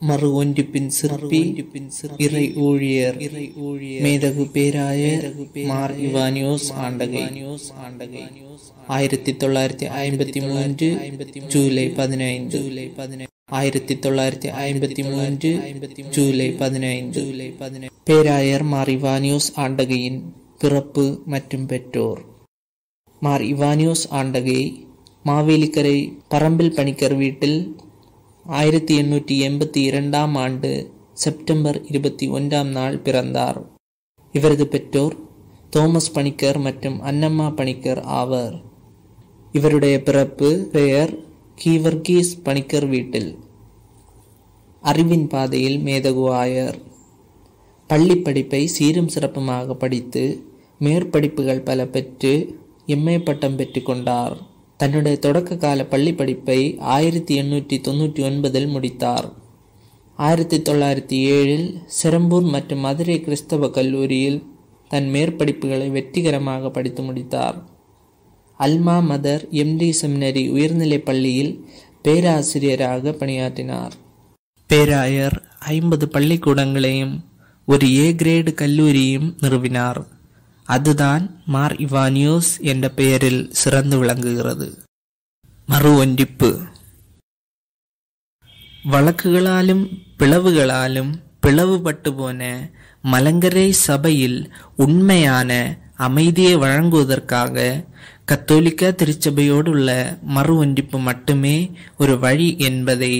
மறு ஒன்றிப்பின் சிற்பி இறை ஊழியர் இறை ஊழியர் மேதகு பேராய மார் இவானியோஸ் ஆண்டகை. ஆண்டகை. ஆயிரத்தி தொள்ளாயிரத்தி ஐம்பத்தி மூன்று ஜூலை பதினைந்து. ஜூலை பதினைந்து. ஆயிரத்தி தொள்ளாயிரத்தி ஐம்பத்தி மூன்று ஜூலை பதினைந்து. ஜூலை பதினைந்து. பேராயர் மார் இவானியோஸ் ஆண்டகையின் பிறப்பு மற்றும் பெற்றோர். மார் இவானியோஸ் ஆண்டகை மாவேலிக்கரை பரம்பில் பணிக்கர் வீட்டில் ஆயிரத்தி எண்ணூற்றி எண்பத்தி இரண்டாம் ஆண்டு செப்டம்பர் இருபத்தி ஒன்றாம் நாள் பிறந்தார். இவரது பெற்றோர் தோமஸ் பணிக்கர் மற்றும் அன்னம்மா பணிக்கர் ஆவர். இவருடைய பிறப்பு பெயர் கீவர்கீஸ் பணிக்கர் வீட்டில். அறிவின் பாதையில் மேதகுவாயர் பள்ளி படிப்பை சீரும் சிறப்புமாக படித்து மேற்படிப்புகள் பல பெற்று எம்ஏ பட்டம் பெற்றுக்கொண்டார் தன்னுடைய தொடக்க கால பள்ளி படிப்பை ஆயிரத்தி எண்ணூற்றி தொண்ணூற்றி ஒன்பதில் முடித்தார். ஆயிரத்தி தொள்ளாயிரத்தி ஏழில் சிரம்பூர் மற்றும் மதுரை கிறிஸ்தவ கல்லூரியில் தன் மேற்படிப்புகளை வெற்றிகரமாக படித்து முடித்தார். அல்மா மதர் எம்டி செமினரி உயர்நிலைப் பள்ளியில் பேராசிரியராக பணியாற்றினார். பேராயர் ஐம்பது பள்ளிக்கூடங்களையும் ஒரு ஏ கிரேடு கல்லூரியும் நிறுவினார். அதுதான் மார் இவானியோஸ் என்ற பெயரில் சிறந்து விளங்குகிறது. மறு ஒன்றிப்பு வழக்குகளாலும் பிளவுகளாலும் பிளவுபட்டு போன மலங்கரை சபையில் உண்மையான அமைதியை வழங்குவதற்காக கத்தோலிக்க திருச்சபையோடுள்ள மறு ஒன்றிப்பு மட்டுமே ஒரு வழி என்பதை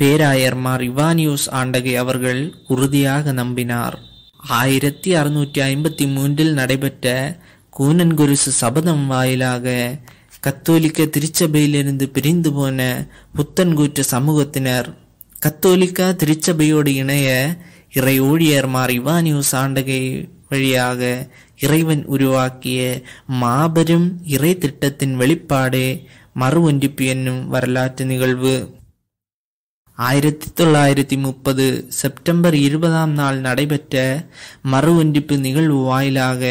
பேராயர் மார் இவானியூஸ் ஆண்டகை அவர்கள் உறுதியாக நம்பினார். ஆயிரத்தி அறுநூற்றி ஐம்பத்தி மூன்றில் நடைபெற்ற கூனன் குருசு சபதம் வாயிலாக கத்தோலிக்க திருச்சபையிலிருந்து பிரிந்து போன புத்தன்கூற்று சமூகத்தினர் கத்தோலிக்கா திருச்சபையோடு இணைய இறை ஊழியர் மார் இவானியூஸ் ஆண்டகை வழியாக இறைவன் உருவாக்கிய மாபெரும் இறை திட்டத்தின் வெளிப்பாடே மறு ஒன்றிப்பு என்னும் வரலாற்று நிகழ்வு. ஆயிரத்தி தொள்ளாயிரத்தி முப்பது செப்டம்பர் இருபதாம் நாள் நடைபெற்ற மறு ஒன்றிப்பு நிகழ்வு வாயிலாக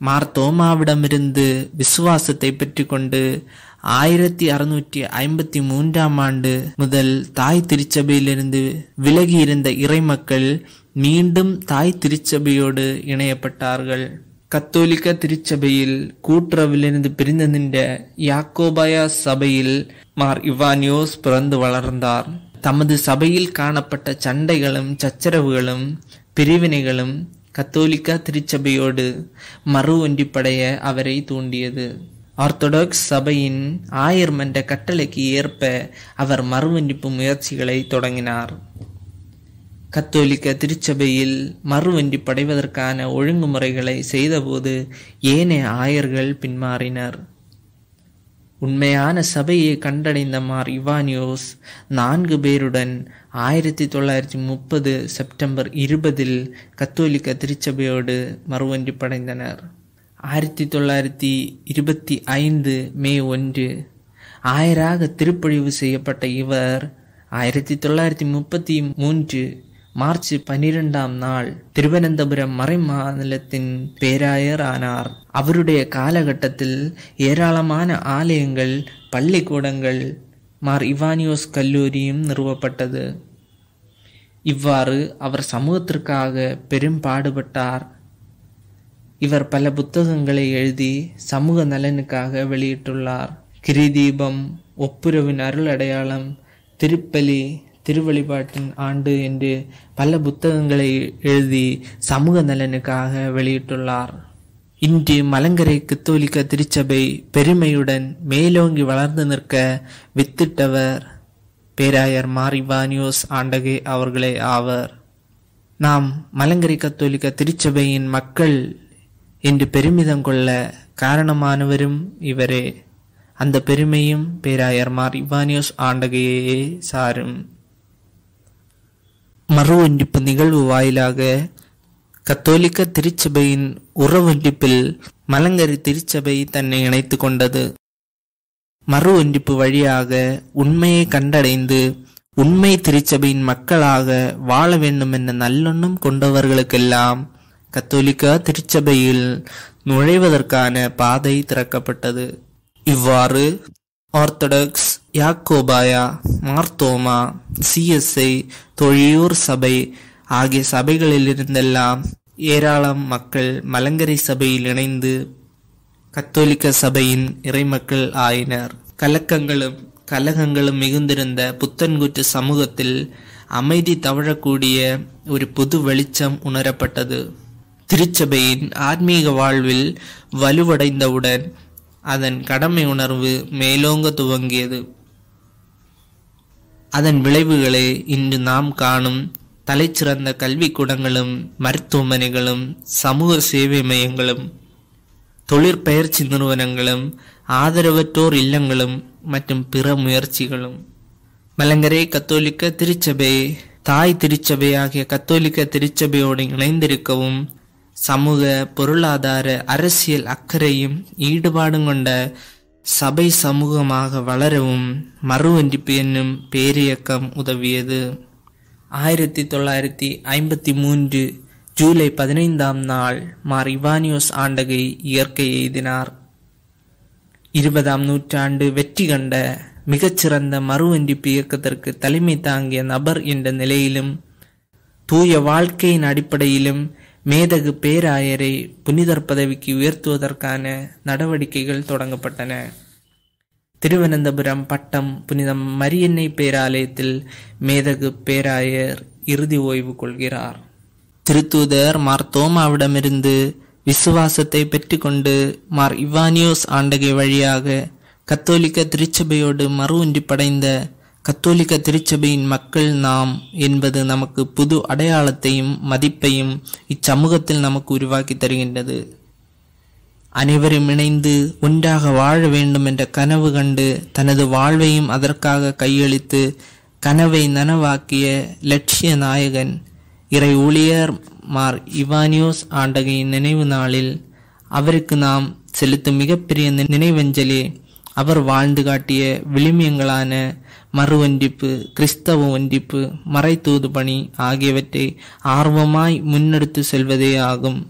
மார்த்தோமாவிடமிருந்து விசுவாசத்தை பெற்றுக்கொண்டு ஆயிரத்தி அறுநூற்றி ஐம்பத்தி மூன்றாம் ஆண்டு முதல் தாய் திருச்சபையிலிருந்து விலகியிருந்த இறைமக்கள் மீண்டும் தாய் திருச்சபையோடு இணையப்பட்டார்கள். கத்தோலிக்க திருச்சபையில் கூட்டுறவிலிருந்து பிரிந்து நின்ற யாக்கோபாயா சபையில் மார் இவானியோஸ் பிறந்து வளர்ந்தார் தமது சபையில் காணப்பட்ட சண்டைகளும் சச்சரவுகளும் பிரிவினைகளும் கத்தோலிக்கா திருச்சபையோடு மறு ஒன்றிப்படைய அவரை தூண்டியது ஆர்த்தடாக்ஸ் சபையின் ஆயர்மன்ற கட்டளைக்கு ஏற்ப அவர் மறு ஒன்றிப்பு முயற்சிகளை தொடங்கினார் கத்தோலிக்க திருச்சபையில் மறுவன்றி படைவதற்கான ஒழுங்குமுறைகளை செய்தபோது ஏனைய ஆயர்கள் பின்மாறினர். உண்மையான சபையை கண்டடைந்த மார் இவானியோஸ் நான்கு பேருடன் ஆயிரத்தி தொள்ளாயிரத்தி முப்பது செப்டம்பர் இருபதில் கத்தோலிக்க திருச்சபையோடு மறுவன்றி படைந்தனர். ஆயிரத்தி தொள்ளாயிரத்தி இருபத்தி ஐந்து மே ஒன்று. ஆயராக திருப்பொழிவு செய்யப்பட்ட இவர் ஆயிரத்தி தொள்ளாயிரத்தி முப்பத்தி மூன்று மார்ச் பனிரெண்டாம் நாள் திருவனந்தபுரம் மறை மாநிலத்தின் பேராயர் ஆனார் அவருடைய காலகட்டத்தில் ஏராளமான ஆலயங்கள் பள்ளிக்கூடங்கள் மார் இவானியோஸ் கல்லூரியும் நிறுவப்பட்டது. இவ்வாறு அவர் சமூகத்திற்காக பெரும் பாடுபட்டார். இவர் பல புத்தகங்களை எழுதி சமூக நலனுக்காக வெளியிட்டுள்ளார். கிரிதீபம் ஒப்புரவின் அருள் அடையாளம் திருப்பலி திருவழிபாட்டின் ஆண்டு என்று பல புத்தகங்களை எழுதி சமூக நலனுக்காக வெளியிட்டுள்ளார். இன்று மலங்கரை கத்தோலிக்க திருச்சபை பெருமையுடன் மேலோங்கி வளர்ந்து நிற்க வித்திட்டவர் பேராயர் மாரிவானியோஸ் ஆண்டகே அவர்களே ஆவர். நாம் மலங்கரை கத்தோலிக்க திருச்சபையின் மக்கள் என்று பெருமிதம் கொள்ள காரணமானவரும் இவரே. அந்த பெருமையும் பேராயர் மார் இவானியோஸ் ஆண்டகையே சாரும். மறு ஒன்றிப்பு நிகழ்வு வாயிலாக கத்தோலிக்க திருச்சபையின் உறவொன்றிப்பில் மலங்கரி திருச்சபை தன்னை இணைத்து கொண்டது. மறு ஒன்றிப்பு வழியாக உண்மையை கண்டடைந்து உண்மை திருச்சபையின் மக்களாக வாழ வேண்டும் என்ற நல்லெண்ணம் கொண்டவர்களுக்கெல்லாம் கத்தோலிக்கா திருச்சபையில் நுழைவதற்கான பாதை திறக்கப்பட்டது. இவ்வாறு ஆர்த்தடாக்ஸ் யாக்கோபாயா மார்த்தோமா சிஎஸ்ஐ தொழியூர் சபை ஆகிய சபைகளிலிருந்தெல்லாம் ஏராளம் மக்கள் மலங்கரை சபையில் இணைந்து கத்தோலிக்க சபையின் இறைமக்கள் ஆயினர் கலக்கங்களும் கலகங்களும் மிகுந்திருந்த புத்தன்குற்று சமூகத்தில் அமைதி தவழக்கூடிய ஒரு புது வெளிச்சம் உணரப்பட்டது திருச்சபையின் ஆன்மீக வாழ்வில் வலுவடைந்தவுடன் அதன் கடமை உணர்வு மேலோங்க துவங்கியது அதன் விளைவுகளை இன்று நாம் காணும் தலைச்சிறந்த கல்விக்கூடங்களும் மருத்துவமனைகளும் சமூக சேவை மையங்களும் தொழிற்பயிற்சி நிறுவனங்களும் ஆதரவற்றோர் இல்லங்களும் மற்றும் பிற முயற்சிகளும். மலங்கரை கத்தோலிக்க திருச்சபை தாய் திருச்சபை ஆகிய கத்தோலிக்க திருச்சபையோடு இணைந்திருக்கவும் சமூக பொருளாதார அரசியல் அக்கறையும் ஈடுபாடும் கொண்ட சபை சமூகமாக வளரவும் மறுவண்டிப்பு என்னும் பேரியக்கம் உதவியது. ஆயிரத்தி தொள்ளாயிரத்தி ஐம்பத்தி மூன்று ஜூலை பதினைந்தாம் நாள் மார் இவானியோஸ் ஆண்டகை இயற்கை எய்தினார். இருபதாம் நூற்றாண்டு வெற்றி கண்ட மிகச்சிறந்த மறுவண்டிப்பு இயக்கத்திற்கு தலைமை தாங்கிய நபர் என்ற நிலையிலும் தூய வாழ்க்கையின் அடிப்படையிலும் மேதகு பேராயரை புனிதர் பதவிக்கு உயர்த்துவதற்கான நடவடிக்கைகள் தொடங்கப்பட்டன. திருவனந்தபுரம் பட்டம் புனிதம் மரியன்னை பேராலயத்தில் மேதகு பேராயர் இறுதி ஓய்வு கொள்கிறார். திருத்தூதர் மார் தோமாவிடமிருந்து விசுவாசத்தை பெற்றுக்கொண்டு மார் இவானியோஸ் ஆண்டகை வழியாக கத்தோலிக்க திருச்சபையோடு மறு ஒன்றிப்படைந்த கத்தோலிக்க திருச்சபையின் மக்கள் நாம் என்பது நமக்கு புது அடையாளத்தையும் மதிப்பையும் இச்சமூகத்தில் நமக்கு உருவாக்கி தருகின்றது. அனைவரும் இணைந்து ஒன்றாக வாழ வேண்டும் என்ற கனவு கண்டு தனது வாழ்வையும் அதற்காக கையளித்து கனவை நனவாக்கிய லட்சிய நாயகன் இறை ஊழியர் மார் இவானியோஸ் ஆண்டகையின் நினைவு நாளில் அவருக்கு நாம் செலுத்தும் மிகப்பெரிய நினைவஞ்சலி அவர் வாழ்ந்து காட்டிய விளிமியங்களான மறு ஒன்றிப்பு கிறிஸ்தவ ஒன்றிப்பு மறைத்தூது பணி ஆகியவற்றை ஆர்வமாய் முன்னெடுத்து செல்வதே ஆகும்.